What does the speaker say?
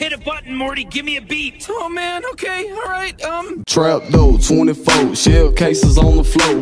Hit a button, Morty. Give me a beat. Oh man, okay, alright, um. Trap though, 24, shell cases on the floor.